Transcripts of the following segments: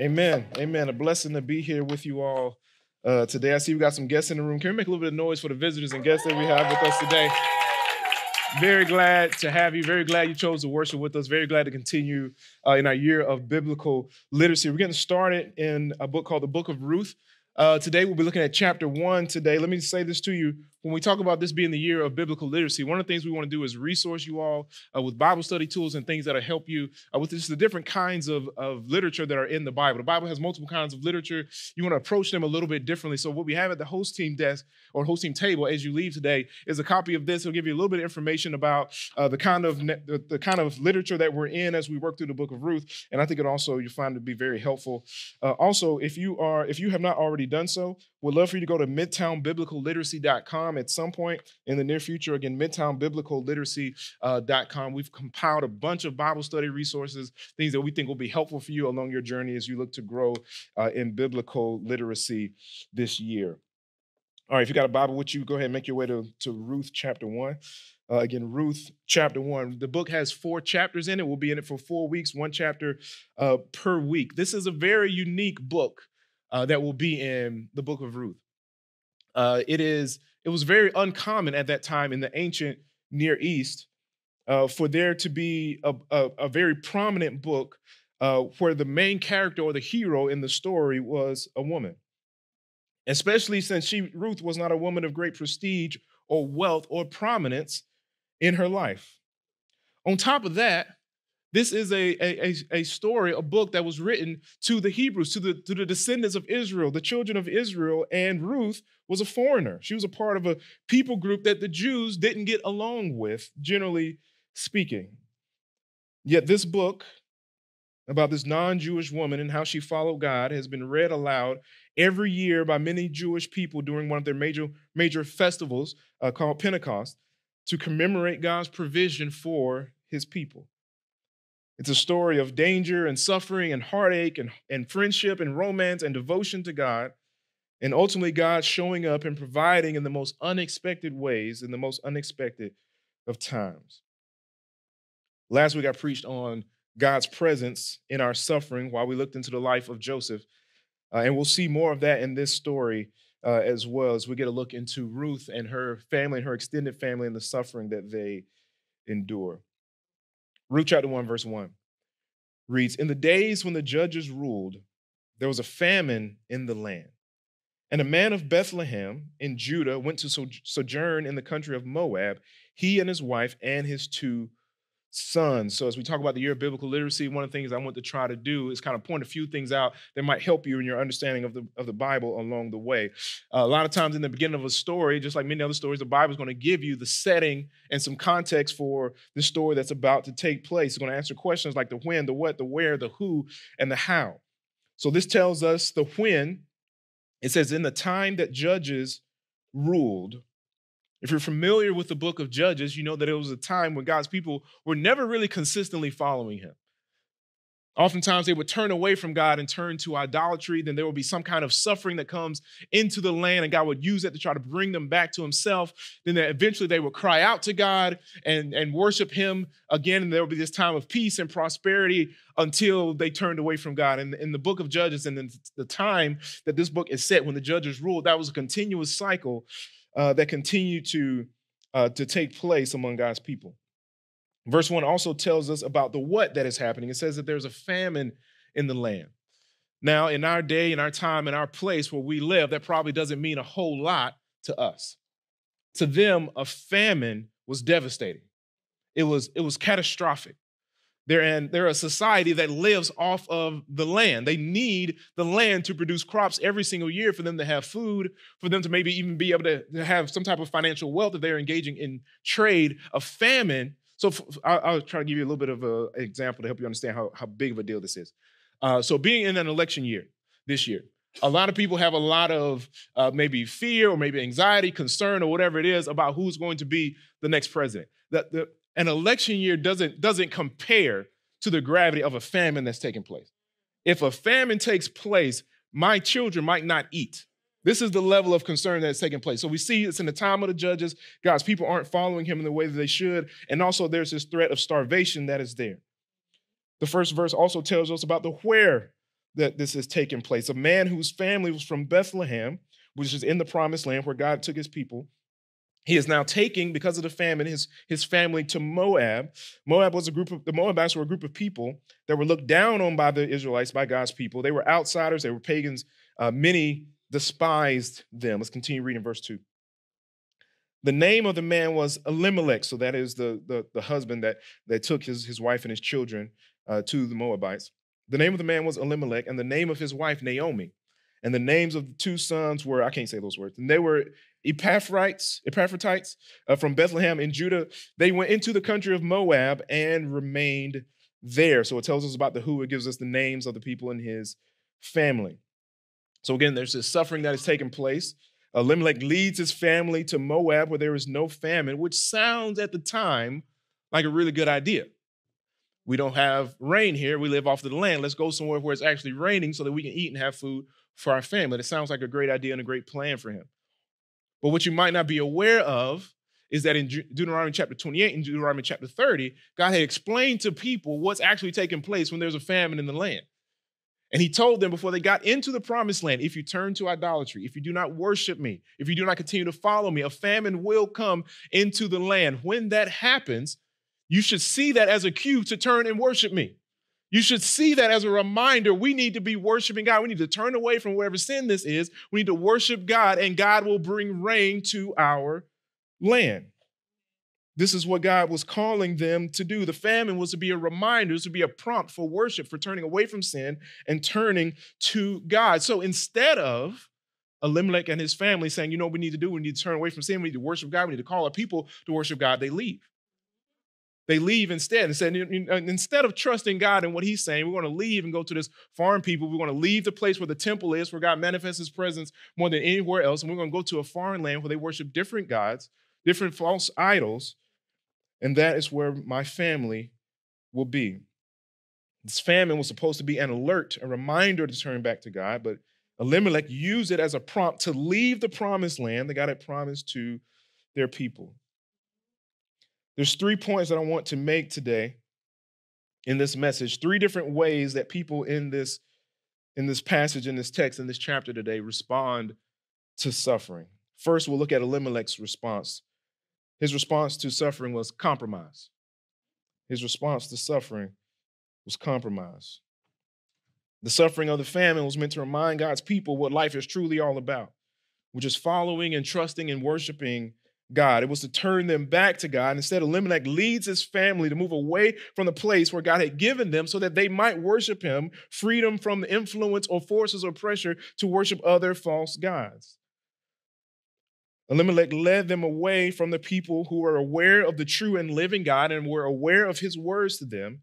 Amen. Amen. A blessing to be here with you all uh, today. I see we got some guests in the room. Can we make a little bit of noise for the visitors and guests that we have with us today? Very glad to have you. Very glad you chose to worship with us. Very glad to continue uh, in our year of biblical literacy. We're getting started in a book called the Book of Ruth. Uh, today, we'll be looking at chapter one today. Let me say this to you. When we talk about this being the year of biblical literacy, one of the things we want to do is resource you all uh, with Bible study tools and things that'll help you uh, with just the different kinds of, of literature that are in the Bible. The Bible has multiple kinds of literature. You want to approach them a little bit differently. So, what we have at the host team desk or host team table as you leave today is a copy of this. It'll give you a little bit of information about uh, the kind of ne- the, the, kind of literature that we're in as we work through the book of Ruth. And I think it also you'll find it to be very helpful. Uh, also, if you are if you have not already done so, we'd love for you to go to midtownbiblicalliteracy.com at some point in the near future. Again, midtownbiblicalliteracy.com. We've compiled a bunch of Bible study resources, things that we think will be helpful for you along your journey as you look to grow uh, in biblical literacy this year. All right, if you got a Bible with you, go ahead and make your way to, to Ruth chapter 1. Uh, again, Ruth chapter 1. The book has four chapters in it. We'll be in it for four weeks, one chapter uh, per week. This is a very unique book uh, that will be in the book of Ruth. Uh, it is it was very uncommon at that time in the ancient Near East uh, for there to be a, a, a very prominent book uh, where the main character or the hero in the story was a woman. Especially since she Ruth was not a woman of great prestige or wealth or prominence in her life. On top of that, this is a, a, a story, a book that was written to the Hebrews, to the, to the descendants of Israel, the children of Israel. And Ruth was a foreigner. She was a part of a people group that the Jews didn't get along with, generally speaking. Yet this book about this non Jewish woman and how she followed God has been read aloud every year by many Jewish people during one of their major, major festivals uh, called Pentecost to commemorate God's provision for his people. It's a story of danger and suffering and heartache and, and friendship and romance and devotion to God. And ultimately, God showing up and providing in the most unexpected ways, in the most unexpected of times. Last week, I preached on God's presence in our suffering while we looked into the life of Joseph. Uh, and we'll see more of that in this story uh, as well as we get a look into Ruth and her family and her extended family and the suffering that they endure. Ruth chapter 1, verse 1 reads In the days when the judges ruled, there was a famine in the land. And a man of Bethlehem in Judah went to sojourn in the country of Moab, he and his wife and his two sons. So, as we talk about the year of biblical literacy, one of the things I want to try to do is kind of point a few things out that might help you in your understanding of the, of the Bible along the way. Uh, a lot of times in the beginning of a story, just like many other stories, the Bible is going to give you the setting and some context for the story that's about to take place. It's going to answer questions like the when, the what, the where, the who, and the how. So, this tells us the when. It says, in the time that judges ruled, if you're familiar with the book of Judges, you know that it was a time when God's people were never really consistently following him. Oftentimes they would turn away from God and turn to idolatry. Then there would be some kind of suffering that comes into the land, and God would use that to try to bring them back to Himself. Then eventually they would cry out to God and, and worship Him again, and there would be this time of peace and prosperity until they turned away from God. And in the book of Judges, and then the time that this book is set when the judges ruled, that was a continuous cycle uh, that continue to, uh, to take place among God's people. Verse 1 also tells us about the what that is happening. It says that there's a famine in the land. Now, in our day, in our time, in our place where we live, that probably doesn't mean a whole lot to us. To them, a famine was devastating. It was, it was catastrophic. They're, in, they're a society that lives off of the land. They need the land to produce crops every single year for them to have food, for them to maybe even be able to, to have some type of financial wealth if they're engaging in trade. A famine. So I'll, I'll try to give you a little bit of an example to help you understand how, how big of a deal this is. Uh, so being in an election year this year, a lot of people have a lot of uh, maybe fear or maybe anxiety, concern, or whatever it is about who's going to be the next president. The, the, an election year doesn't, doesn't compare to the gravity of a famine that's taking place. If a famine takes place, my children might not eat. This is the level of concern that's taking place. So we see it's in the time of the judges. God's people aren't following him in the way that they should. And also there's this threat of starvation that is there. The first verse also tells us about the where that this is taking place. A man whose family was from Bethlehem, which is in the promised land where God took his people. He is now taking, because of the famine, his, his family to Moab. Moab was a group of, the Moabites were a group of people that were looked down on by the Israelites, by God's people. They were outsiders, they were pagans. Uh, many despised them. Let's continue reading verse 2. The name of the man was Elimelech. So that is the, the, the husband that, that took his, his wife and his children uh, to the Moabites. The name of the man was Elimelech, and the name of his wife, Naomi. And the names of the two sons were, I can't say those words, and they were Epaphrites, Epaphrodites uh, from Bethlehem in Judah. They went into the country of Moab and remained there. So it tells us about the who, it gives us the names of the people in his family. So again, there's this suffering that is taking place. Elimelech leads his family to Moab where there is no famine, which sounds at the time like a really good idea. We don't have rain here. We live off the land. Let's go somewhere where it's actually raining so that we can eat and have food for our family. It sounds like a great idea and a great plan for him. But what you might not be aware of is that in Deuteronomy chapter 28 and Deuteronomy chapter 30, God had explained to people what's actually taking place when there's a famine in the land. And he told them before they got into the promised land if you turn to idolatry, if you do not worship me, if you do not continue to follow me, a famine will come into the land. When that happens, you should see that as a cue to turn and worship me. You should see that as a reminder we need to be worshiping God. We need to turn away from whatever sin this is. We need to worship God, and God will bring rain to our land. This is what God was calling them to do. The famine was to be a reminder, to be a prompt for worship, for turning away from sin and turning to God. So instead of Elimelech and his family saying, you know what we need to do? We need to turn away from sin. We need to worship God. We need to call our people to worship God. They leave. They leave instead and said, uh, instead of trusting God and what He's saying, we're going to leave and go to this foreign people. We're going to leave the place where the temple is, where God manifests His presence more than anywhere else, and we're going to go to a foreign land where they worship different gods, different false idols, and that is where my family will be. This famine was supposed to be an alert, a reminder to turn back to God, but Elimelech used it as a prompt to leave the promised land that God had promised to their people. There's three points that I want to make today in this message, three different ways that people in this in this passage in this text in this chapter today respond to suffering. First, we'll look at Elimelech's response. His response to suffering was compromise. His response to suffering was compromise. The suffering of the famine was meant to remind God's people what life is truly all about, which is following and trusting and worshiping God. It was to turn them back to God. Instead, Elimelech leads his family to move away from the place where God had given them so that they might worship him, freedom from the influence or forces or pressure to worship other false gods. Elimelech led them away from the people who were aware of the true and living God and were aware of his words to them.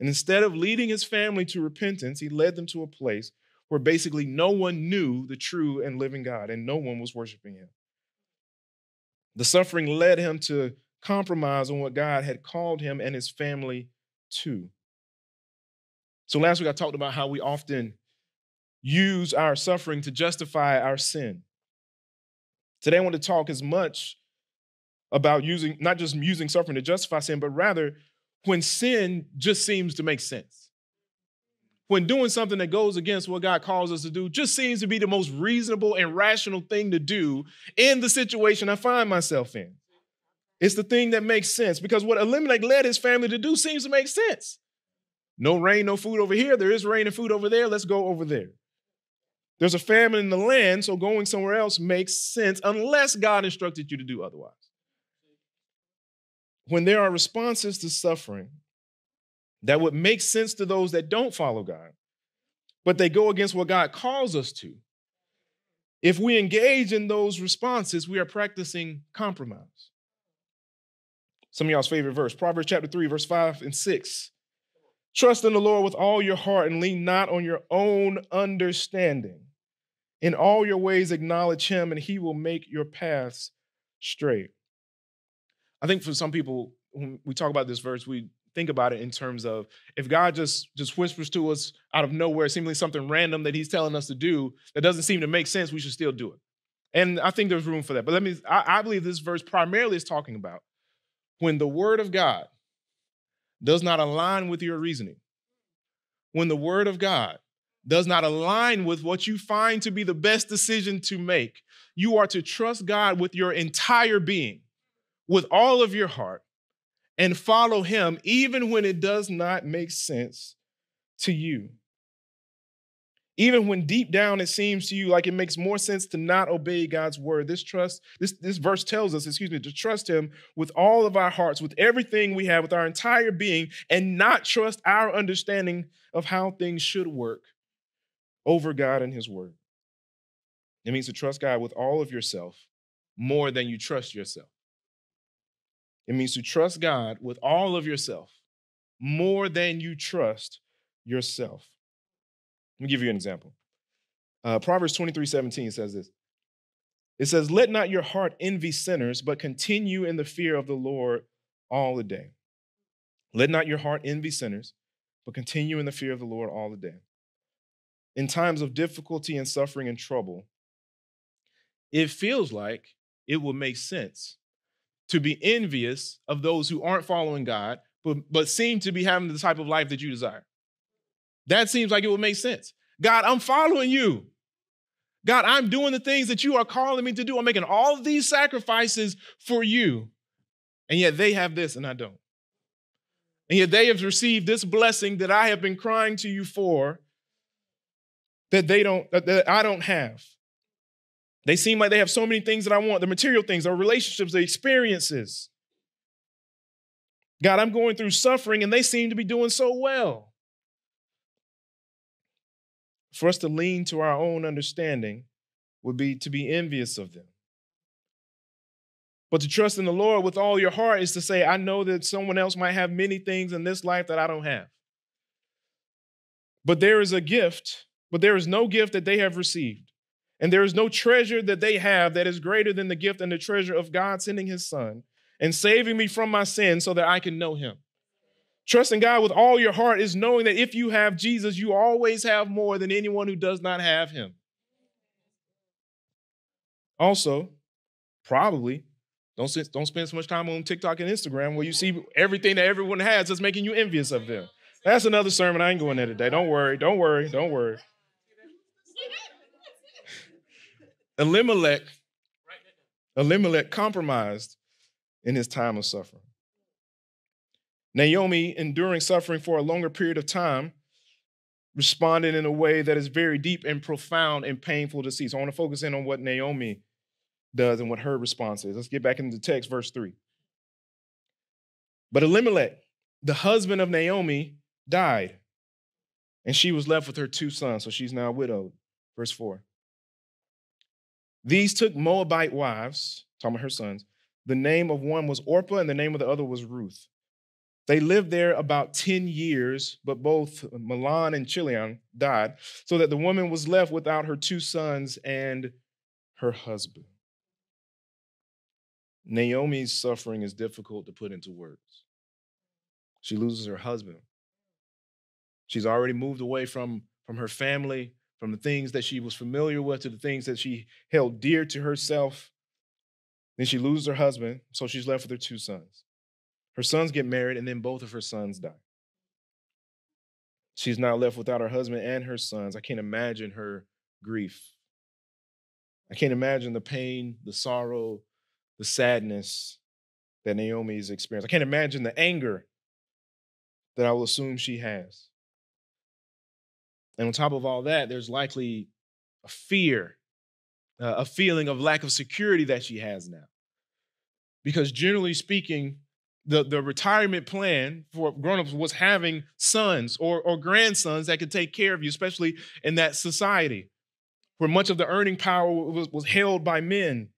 And instead of leading his family to repentance, he led them to a place where basically no one knew the true and living God and no one was worshiping him. The suffering led him to compromise on what God had called him and his family to. So last week I talked about how we often use our suffering to justify our sin. Today I want to talk as much about using, not just using suffering to justify sin, but rather when sin just seems to make sense when doing something that goes against what God calls us to do just seems to be the most reasonable and rational thing to do in the situation I find myself in. It's the thing that makes sense because what Elimelech led his family to do seems to make sense. No rain, no food over here. There is rain and food over there. Let's go over there. There's a famine in the land, so going somewhere else makes sense unless God instructed you to do otherwise. When there are responses to suffering, that would make sense to those that don't follow God, but they go against what God calls us to. If we engage in those responses, we are practicing compromise. Some of y'all's favorite verse, Proverbs chapter 3, verse 5 and 6. Trust in the Lord with all your heart and lean not on your own understanding. In all your ways, acknowledge him, and he will make your paths straight. I think for some people, when we talk about this verse, we think about it in terms of if God just just whispers to us out of nowhere, seemingly something random that He's telling us to do that doesn't seem to make sense, we should still do it. And I think there's room for that. But let me, I, I believe this verse primarily is talking about when the word of God does not align with your reasoning, when the word of God does not align with what you find to be the best decision to make, you are to trust God with your entire being, with all of your heart, and follow Him even when it does not make sense to you. Even when deep down it seems to you like it makes more sense to not obey God's word, this trust, this, this verse tells us, excuse me, to trust Him with all of our hearts, with everything we have, with our entire being, and not trust our understanding of how things should work over God and His word. It means to trust God with all of yourself more than you trust yourself. It means to trust God with all of yourself more than you trust yourself. Let me give you an example. Uh, Proverbs 23 17 says this It says, Let not your heart envy sinners, but continue in the fear of the Lord all the day. Let not your heart envy sinners, but continue in the fear of the Lord all the day. In times of difficulty and suffering and trouble, it feels like it would make sense to be envious of those who aren't following God, but, but seem to be having the type of life that you desire. That seems like it would make sense. God, I'm following you. God, I'm doing the things that you are calling me to do. I'm making all these sacrifices for you. And yet they have this and I don't. And yet they have received this blessing that I have been crying to you for that they don't that I don't have. They seem like they have so many things that I want the material things, the relationships, the experiences. God, I'm going through suffering and they seem to be doing so well. For us to lean to our own understanding would be to be envious of them. But to trust in the Lord with all your heart is to say, I know that someone else might have many things in this life that I don't have. But there is a gift, but there is no gift that they have received and there is no treasure that they have that is greater than the gift and the treasure of God sending his son and saving me from my sin so that I can know him. Trusting God with all your heart is knowing that if you have Jesus, you always have more than anyone who does not have him. Also, probably don't, don't spend so much time on TikTok and Instagram where you see everything that everyone has that's making you envious of them. That's another sermon. I ain't going there today. Don't worry. Don't worry. Don't worry. Elimelech, Elimelech compromised in his time of suffering. Naomi, enduring suffering for a longer period of time, responded in a way that is very deep and profound and painful to see. So I want to focus in on what Naomi does and what her response is. Let's get back into the text, verse 3. But Elimelech, the husband of Naomi, died, and she was left with her two sons. So she's now widowed. Verse 4. These took Moabite wives, talking about her sons. The name of one was Orpah, and the name of the other was Ruth. They lived there about 10 years, but both Mahlon and Chilion died, so that the woman was left without her two sons and her husband. Naomi's suffering is difficult to put into words. She loses her husband. She's already moved away from, from her family, from the things that she was familiar with to the things that she held dear to herself. Then she loses her husband, so she's left with her two sons. Her sons get married, and then both of her sons die. She's now left without her husband and her sons. I can't imagine her grief. I can't imagine the pain, the sorrow, the sadness that Naomi Naomi's experienced. I can't imagine the anger that I will assume she has. And on top of all that, there's likely a fear, uh, a feeling of lack of security that she has now. Because generally speaking, the, the retirement plan for grown-ups was having sons or, or grandsons that could take care of you, especially in that society where much of the earning power was, was held by men.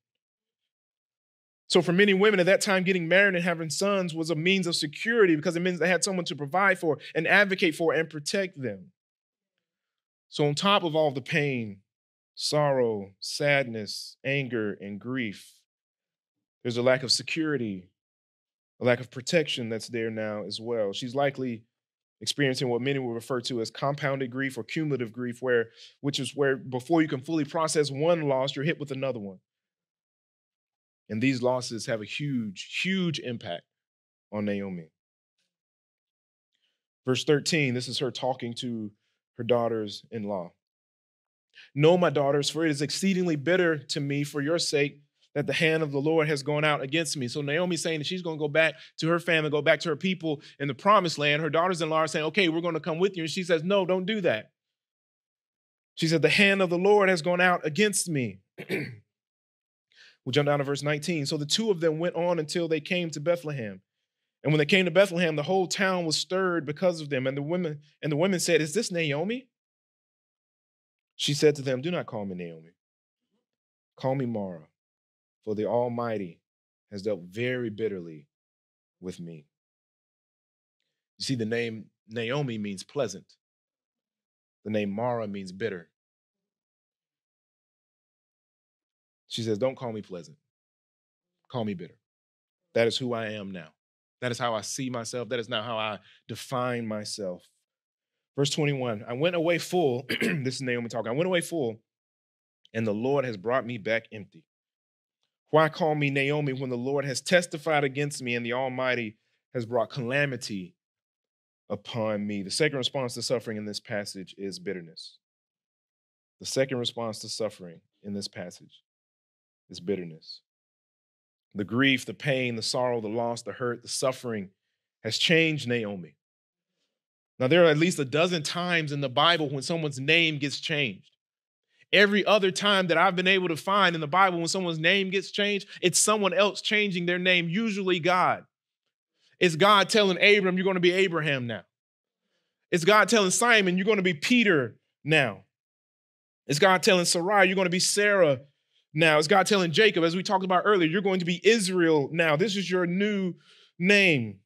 So for many women at that time, getting married and having sons was a means of security because it means they had someone to provide for and advocate for and protect them. So, on top of all the pain, sorrow, sadness, anger, and grief, there's a lack of security, a lack of protection that's there now as well. She's likely experiencing what many would refer to as compounded grief or cumulative grief, where which is where before you can fully process one loss, you're hit with another one. And these losses have a huge, huge impact on Naomi. Verse 13, this is her talking to her daughters in law. No, my daughters, for it is exceedingly bitter to me for your sake that the hand of the Lord has gone out against me. So Naomi's saying that she's going to go back to her family, go back to her people in the promised land. Her daughters in law are saying, okay, we're going to come with you. And she says, no, don't do that. She said, the hand of the Lord has gone out against me. we'll jump down to verse 19. So the two of them went on until they came to Bethlehem. And when they came to Bethlehem, the whole town was stirred because of them. And the women and the women said, Is this Naomi? She said to them, Do not call me Naomi. Call me Mara, for the Almighty has dealt very bitterly with me. You see, the name Naomi means pleasant. The name Mara means bitter. She says, Don't call me pleasant. Call me bitter. That is who I am now. That is how I see myself. That is not how I define myself. Verse 21 I went away full. this is Naomi talking. I went away full, and the Lord has brought me back empty. Why call me Naomi when the Lord has testified against me and the Almighty has brought calamity upon me? The second response to suffering in this passage is bitterness. The second response to suffering in this passage is bitterness. The grief, the pain, the sorrow, the loss, the hurt, the suffering has changed Naomi. Now, there are at least a dozen times in the Bible when someone's name gets changed. Every other time that I've been able to find in the Bible when someone's name gets changed, it's someone else changing their name, usually God. It's God telling Abram, you're going to be Abraham now. It's God telling Simon, you're going to be Peter now. It's God telling Sarai, you're going to be Sarah now. It's God telling Jacob, as we talked about earlier, you're going to be Israel now. This is your new name.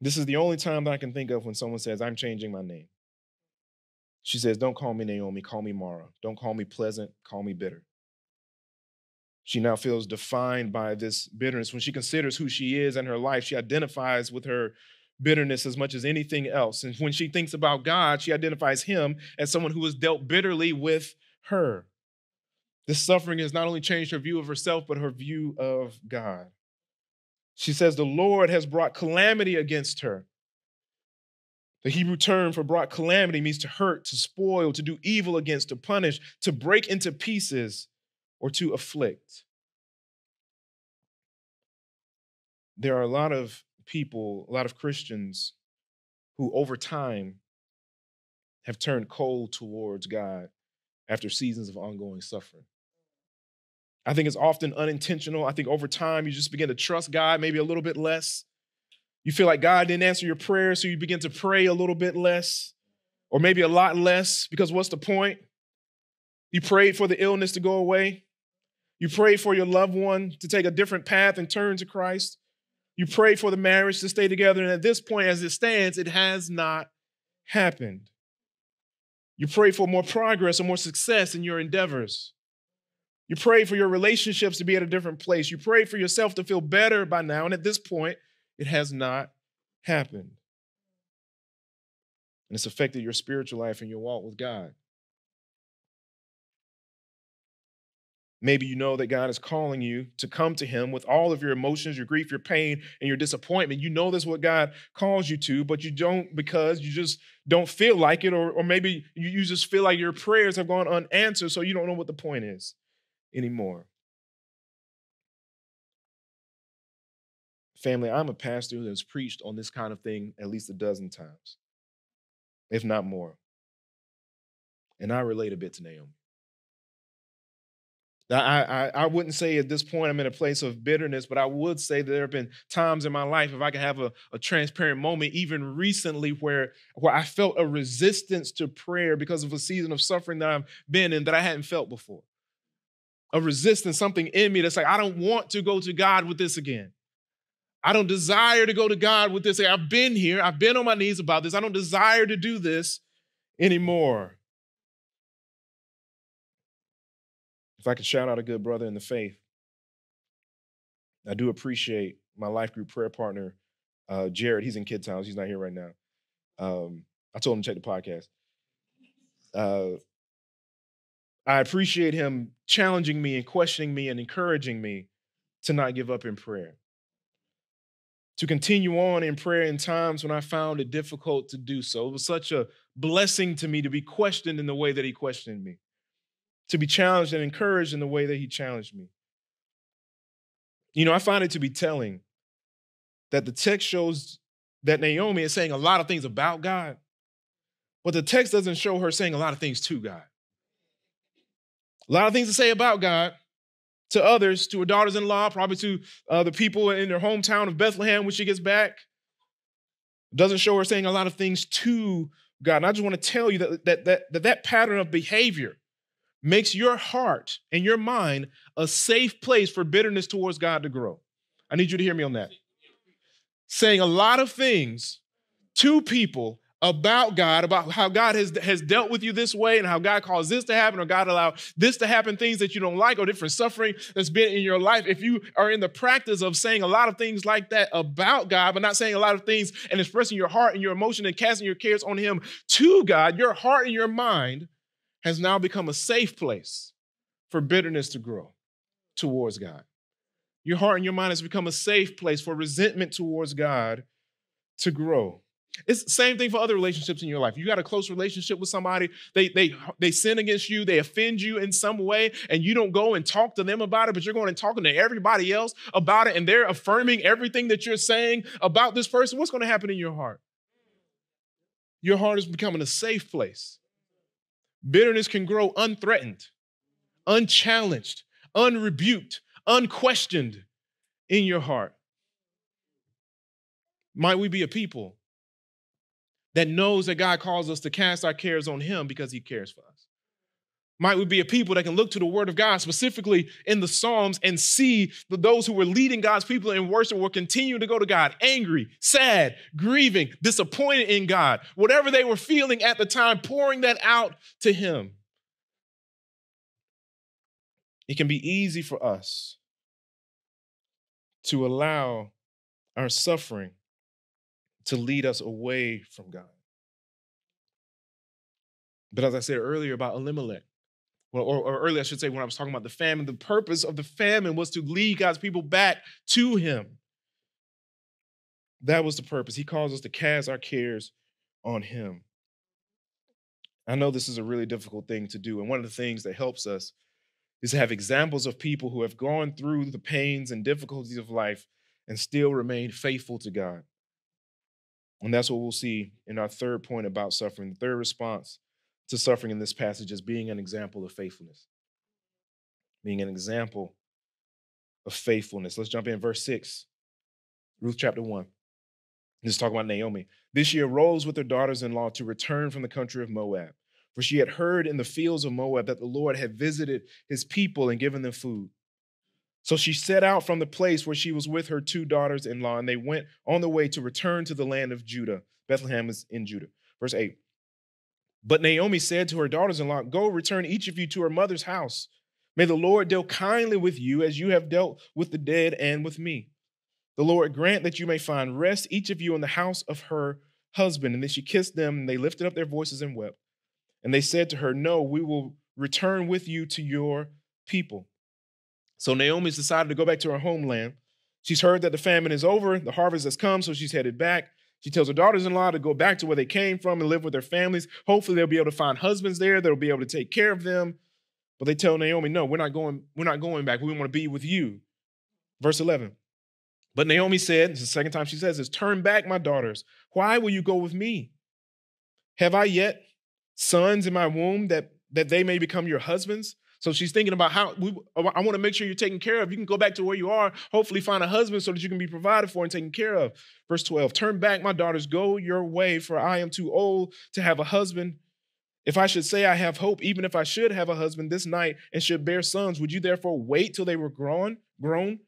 This is the only time that I can think of when someone says, I'm changing my name. She says, Don't call me Naomi, call me Mara. Don't call me pleasant, call me bitter. She now feels defined by this bitterness. When she considers who she is and her life, she identifies with her bitterness as much as anything else. And when she thinks about God, she identifies him as someone who has dealt bitterly with her. This suffering has not only changed her view of herself, but her view of God. She says, The Lord has brought calamity against her. The Hebrew term for brought calamity means to hurt, to spoil, to do evil against, to punish, to break into pieces, or to afflict. There are a lot of people, a lot of Christians who over time have turned cold towards God after seasons of ongoing suffering. I think it's often unintentional. I think over time you just begin to trust God maybe a little bit less. You feel like God didn't answer your prayer, so you begin to pray a little bit less, or maybe a lot less, because what's the point? You prayed for the illness to go away. You prayed for your loved one to take a different path and turn to Christ. You prayed for the marriage to stay together. And at this point, as it stands, it has not happened. You pray for more progress or more success in your endeavors. You pray for your relationships to be at a different place. You pray for yourself to feel better by now. And at this point, it has not happened. And it's affected your spiritual life and your walk with God. Maybe you know that God is calling you to come to Him with all of your emotions, your grief, your pain, and your disappointment. You know that's what God calls you to, but you don't because you just don't feel like it, or, or maybe you just feel like your prayers have gone unanswered, so you don't know what the point is anymore. Family, I'm a pastor who has preached on this kind of thing at least a dozen times, if not more. And I relate a bit to Naomi. Now, I, I, I wouldn't say at this point I'm in a place of bitterness, but I would say that there have been times in my life, if I can have a, a transparent moment, even recently, where, where I felt a resistance to prayer because of a season of suffering that I've been in that I hadn't felt before a resistance, something in me that's like, I don't want to go to God with this again. I don't desire to go to God with this. I've been here, I've been on my knees about this. I don't desire to do this anymore. If I could shout out a good brother in the faith, I do appreciate my life group prayer partner, uh, Jared. He's in Kid Towns. He's not here right now. Um, I told him to check the podcast. Uh, I appreciate him challenging me and questioning me and encouraging me to not give up in prayer. to continue on in prayer in times when I found it difficult to do so. It was such a blessing to me to be questioned in the way that he questioned me, to be challenged and encouraged in the way that he challenged me. You know, I find it to be telling that the text shows that Naomi is saying a lot of things about God, but the text doesn't show her saying a lot of things to God. A lot of things to say about God to others, to her daughters in law, probably to uh, the people in their hometown of Bethlehem when she gets back. Doesn't show her saying a lot of things to God. And I just want to tell you that that, that, that, that pattern of behavior makes your heart and your mind a safe place for bitterness towards God to grow. I need you to hear me on that. Saying a lot of things to people about God, about how God has, has dealt with you this way and how God caused this to happen or God allowed this to happen, things that you don't like or different suffering that's been in your life. If you are in the practice of saying a lot of things like that about God, but not saying a lot of things and expressing your heart and your emotion and casting your cares on Him to God, your heart and your mind has now become a safe place for bitterness to grow towards God. Your heart and your mind has become a safe place for resentment towards God to grow. It's the same thing for other relationships in your life. You got a close relationship with somebody, they they they sin against you, they offend you in some way, and you don't go and talk to them about it, but you're going and talking to everybody else about it, and they're affirming everything that you're saying about this person. What's going to happen in your heart? Your heart is becoming a safe place. Bitterness can grow unthreatened, unchallenged, unrebuked, unquestioned in your heart. Might we be a people that knows that God calls us to cast our cares on Him because He cares for us? Might we be a people that can look to the Word of God, specifically in the Psalms, and see that those who were leading God's people in worship will continue to go to God angry, sad, grieving, disappointed in God, whatever they were feeling at the time, pouring that out to Him. It can be easy for us to allow our suffering to lead us away from God. But as I said earlier about Elimelech, well, or, or earlier I should say when I was talking about the famine, the purpose of the famine was to lead God's people back to Him. That was the purpose. He calls us to cast our cares on Him. I know this is a really difficult thing to do. And one of the things that helps us is to have examples of people who have gone through the pains and difficulties of life and still remain faithful to God. And that's what we'll see in our third point about suffering. The third response to suffering in this passage is being an example of faithfulness. Being an example of faithfulness. Let's jump in verse 6, Ruth chapter 1. Let's talk about Naomi. This she arose with her daughters in law to return from the country of Moab. For she had heard in the fields of Moab that the Lord had visited his people and given them food. So she set out from the place where she was with her two daughters in law, and they went on the way to return to the land of Judah. Bethlehem is in Judah. Verse 8. But Naomi said to her daughters in law, Go return each of you to her mother's house. May the Lord deal kindly with you as you have dealt with the dead and with me. The Lord grant that you may find rest, each of you in the house of her husband. And then she kissed them, and they lifted up their voices and wept. And they said to her, No, we will return with you to your people. So Naomi's decided to go back to her homeland. She's heard that the famine is over, the harvest has come, so she's headed back. She tells her daughters in law to go back to where they came from and live with their families. Hopefully, they'll be able to find husbands there that'll be able to take care of them. But they tell Naomi, no, we're not going, we're not going back. We want to be with you. Verse 11. But Naomi said, is the second time she says this, turn back, my daughters. Why will you go with me? Have I yet sons in my womb that, that they may become your husbands? So she's thinking about how we, I want to make sure you're taken care of. You can go back to where you are, hopefully find a husband so that you can be provided for and taken care of. Verse 12 Turn back, my daughters, go your way, for I am too old to have a husband. If I should say I have hope, even if I should have a husband this night and should bear sons, would you therefore wait till they were grown? Grown?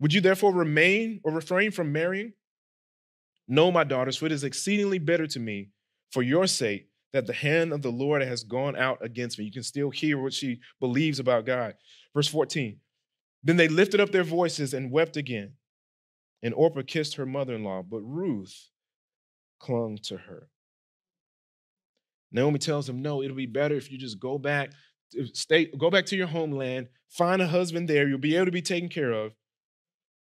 Would you therefore remain or refrain from marrying? No, my daughters, for it is exceedingly better to me for your sake that the hand of the Lord has gone out against me. You can still hear what she believes about God. Verse 14. Then they lifted up their voices and wept again. And Orpah kissed her mother in law, but Ruth clung to her. Naomi tells him, No, it'll be better if you just go back, stay, go back to your homeland, find a husband there. You'll be able to be taken care of.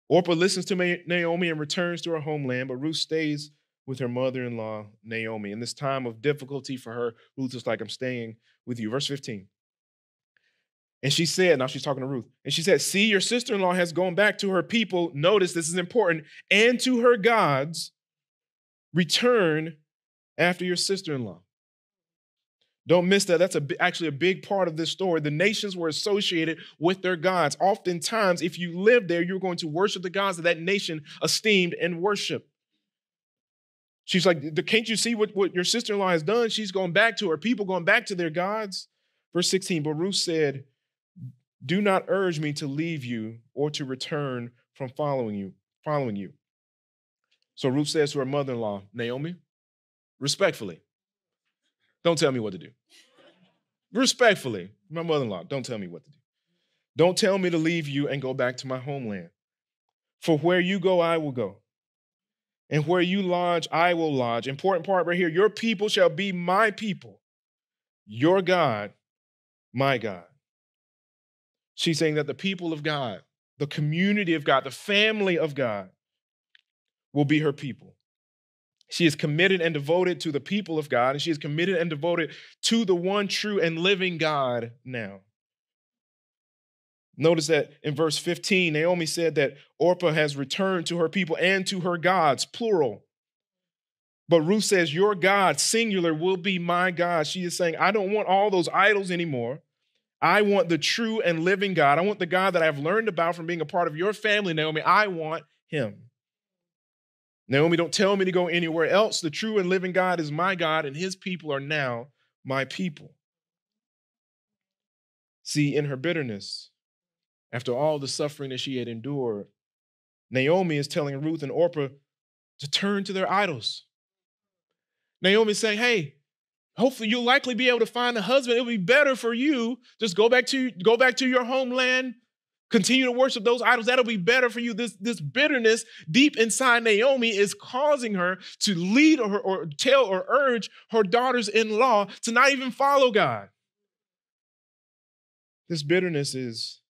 Orpah listens to Naomi and returns to her homeland, but Ruth stays with her mother in law, Naomi. In this time of difficulty for her, Ruth is like, I'm staying with you. Verse 15. And she said, now she's talking to Ruth, and she said, See, your sister in law has gone back to her people. Notice this is important, and to her gods. Return after your sister in law. Don't miss that. That's a, actually a big part of this story. The nations were associated with their gods. Oftentimes, if you lived there, you're going to worship the gods that that nation esteemed and worshiped. She's like, Can't you see what, what your sister in law has done? She's going back to her people, going back to their gods. Verse 16, but Ruth said, Do not urge me to leave you or to return from following you, following you. So Ruth says to her mother-in-law, Naomi, respectfully, don't tell me what to do. Respectfully, my mother in law, don't tell me what to do. Don't tell me to leave you and go back to my homeland. For where you go, I will go. And where you lodge, I will lodge. Important part right here your people shall be my people, your God, my God. She's saying that the people of God, the community of God, the family of God will be her people. She is committed and devoted to the people of God, and she is committed and devoted to the one true and living God now. Notice that in verse 15, Naomi said that Orpah has returned to her people and to her gods, plural. But Ruth says, Your God, singular, will be my God. She is saying, I don't want all those idols anymore. I want the true and living God. I want the God that I've learned about from being a part of your family, Naomi. I want him. Naomi, don't tell me to go anywhere else. The true and living God is my God, and his people are now my people. See, in her bitterness, after all the suffering that she had endured, Naomi is telling Ruth and Orpah to turn to their idols. Naomi is saying, hey, hopefully you'll likely be able to find a husband. It'll be better for you. Just go back to go back to your homeland, continue to worship those idols. That'll be better for you. This, this bitterness deep inside Naomi is causing her to lead or, or tell or urge her daughters in law to not even follow God. This bitterness is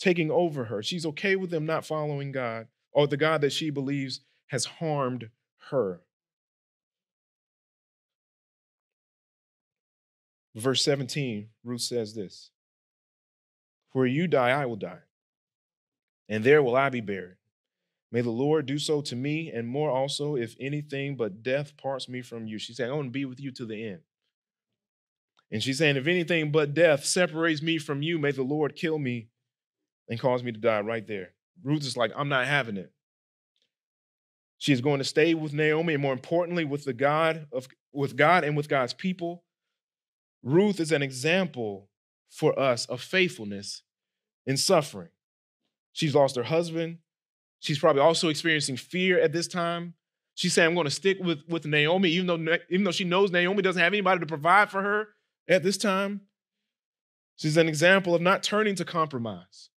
taking over her. She's okay with them not following God or the God that she believes has harmed her. Verse 17, Ruth says this where you die, I will die, and there will I be buried. May the Lord do so to me, and more also, if anything but death parts me from you. She's saying, I want to be with you to the end. And she's saying, if anything but death separates me from you, may the Lord kill me and cause me to die right there. Ruth is like, I'm not having it. She is going to stay with Naomi, and more importantly, with the God of with God and with God's people. Ruth is an example for us of faithfulness in suffering. She's lost her husband. She's probably also experiencing fear at this time. She's saying, I'm going to stick with, with Naomi, even though, even though she knows Naomi doesn't have anybody to provide for her at this time. She's an example of not turning to compromise.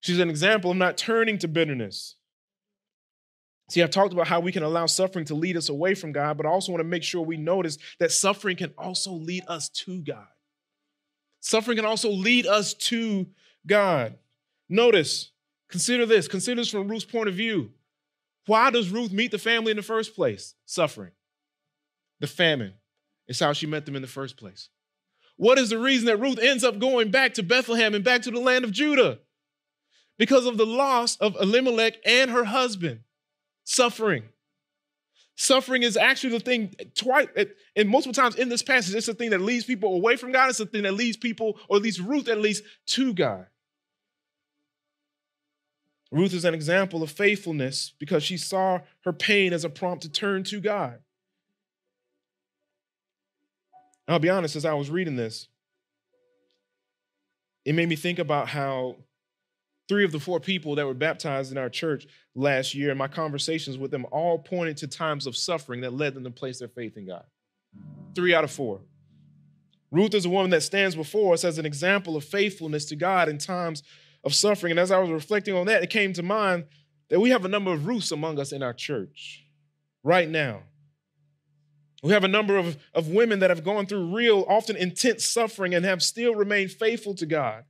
She's an example of not turning to bitterness. See, I've talked about how we can allow suffering to lead us away from God, but I also want to make sure we notice that suffering can also lead us to God. Suffering can also lead us to God. Notice, consider this, consider this from Ruth's point of view. Why does Ruth meet the family in the first place? Suffering. The famine is how she met them in the first place. What is the reason that Ruth ends up going back to Bethlehem and back to the land of Judah? Because of the loss of Elimelech and her husband. Suffering. Suffering is actually the thing twice and multiple times in this passage, it's the thing that leads people away from God. It's the thing that leads people, or at least Ruth at least, to God. Ruth is an example of faithfulness because she saw her pain as a prompt to turn to God. I'll be honest, as I was reading this, it made me think about how Three of the four people that were baptized in our church last year, and my conversations with them all pointed to times of suffering that led them to place their faith in God. Three out of four. Ruth is a woman that stands before us as an example of faithfulness to God in times of suffering. And as I was reflecting on that, it came to mind that we have a number of Ruths among us in our church right now. We have a number of, of women that have gone through real, often intense suffering and have still remained faithful to God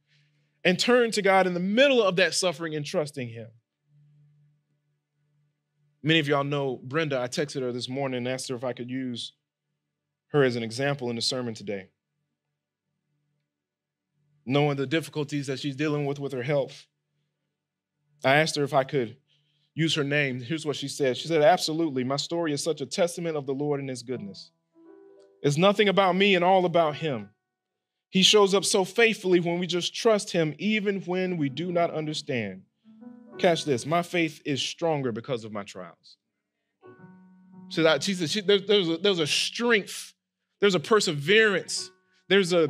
and turn to God in the middle of that suffering and trusting Him. Many of y'all know Brenda. I texted her this morning and asked her if I could use her as an example in the sermon today. Knowing the difficulties that she's dealing with with her health, I asked her if I could use her name. Here's what she said She said, Absolutely. My story is such a testament of the Lord and His goodness. It's nothing about me and all about Him. He shows up so faithfully when we just trust Him, even when we do not understand. Catch this my faith is stronger because of my trials. So that she said, she, there, there's, a, there's a strength, there's a perseverance, there's a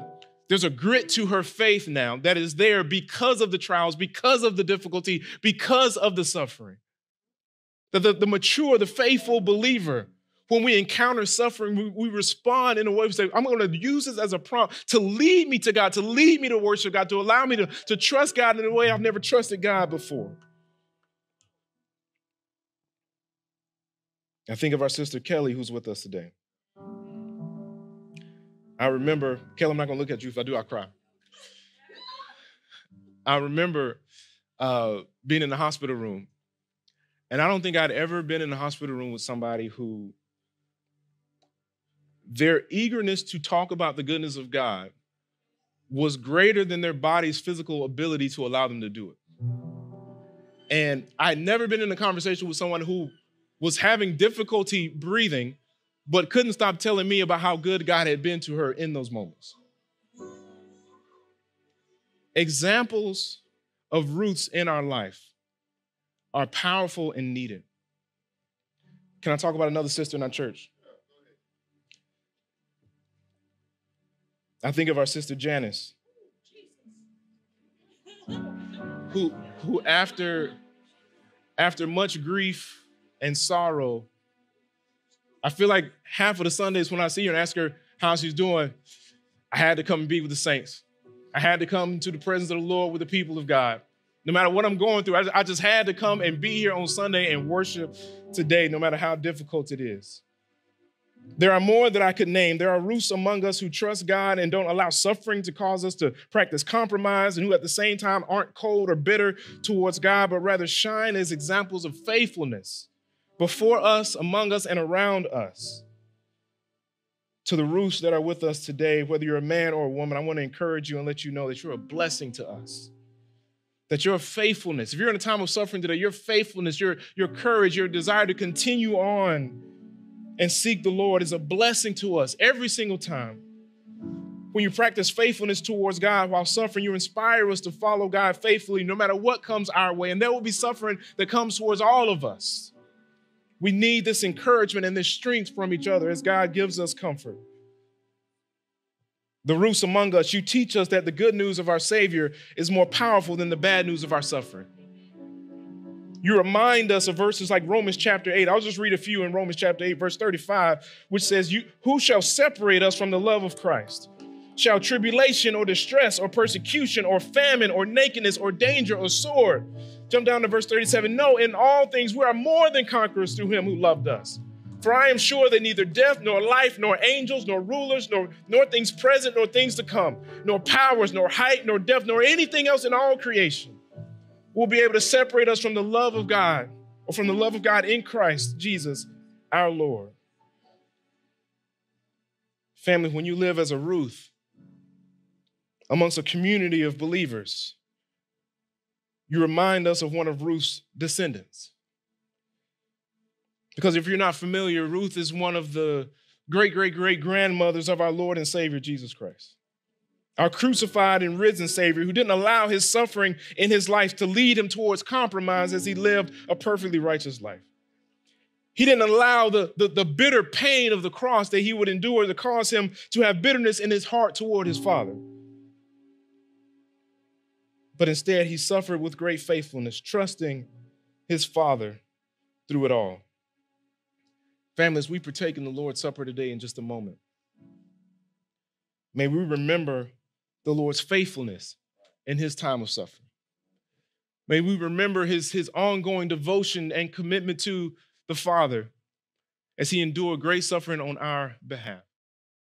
there's a grit to her faith now that is there because of the trials, because of the difficulty, because of the suffering. The, the, the mature, the faithful believer, when we encounter suffering, we, we respond in a way we say, I'm going to use this as a prompt to lead me to God, to lead me to worship God, to allow me to, to trust God in a way I've never trusted God before. I think of our sister Kelly, who's with us today. I remember, Kelly, I'm not gonna look at you. If I do, I'll cry. I remember uh, being in the hospital room, and I don't think I'd ever been in the hospital room with somebody who their eagerness to talk about the goodness of God was greater than their body's physical ability to allow them to do it. And I'd never been in a conversation with someone who was having difficulty breathing but couldn't stop telling me about how good God had been to her in those moments. Examples of Ruths in our life are powerful and needed. Can I talk about another sister in our church? I think of our sister Janice, who, who after, after much grief and sorrow, I feel like half of the Sundays when I see her and ask her how she's doing, I had to come and be with the saints. I had to come to the presence of the Lord with the people of God. No matter what I'm going through, I just had to come and be here on Sunday and worship today, no matter how difficult it is. There are more that I could name. There are Ruths among us who trust God and don't allow suffering to cause us to practice compromise, and who at the same time aren't cold or bitter towards God, but rather shine as examples of faithfulness before us, among us, and around us. To the Ruths that are with us today, whether you're a man or a woman, I want to encourage you and let you know that you're a blessing to us. That your faithfulness, if you're in a time of suffering today, your faithfulness, your, your courage, your desire to continue on and seek the Lord is a blessing to us every single time. When you practice faithfulness towards God while suffering, you inspire us to follow God faithfully no matter what comes our way. And there will be suffering that comes towards all of us. We need this encouragement and this strength from each other as God gives us comfort. The Ruths among us, you teach us that the good news of our Savior is more powerful than the bad news of our suffering. You remind us of verses like Romans chapter 8. I'll just read a few in Romans chapter 8, verse 35, which says, you, Who shall separate us from the love of Christ? Shall tribulation or distress or persecution or famine or nakedness or danger or sword? Jump down to verse 37. No, in all things we are more than conquerors through him who loved us. For I am sure that neither death, nor life, nor angels, nor rulers, nor, nor things present, nor things to come, nor powers, nor height, nor depth, nor anything else in all creation will be able to separate us from the love of God or from the love of God in Christ Jesus our Lord. Family, when you live as a Ruth amongst a community of believers, you remind us of one of Ruth's descendants. Because if you're not familiar, Ruth is one of the great, great, great grandmothers of our Lord and Savior Jesus Christ. Our crucified and risen Savior who didn't allow his suffering in his life to lead him towards compromise as he lived a perfectly righteous life. He didn't allow the, the, the bitter pain of the cross that he would endure to cause him to have bitterness in his heart toward his Father but instead he suffered with great faithfulness, trusting his Father through it all. Families, we partake in the Lord's Supper today in just a moment. May we remember the Lord's faithfulness in his time of suffering. May we remember his, his ongoing devotion and commitment to the Father as he endured great suffering on our behalf.